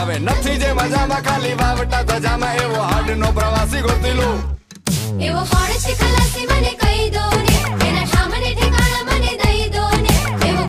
આવે નથી જે મજામાં ખાલી વાવટા ધજામાં એવો હાડ નો પ્રવાસી એવો હાડ છે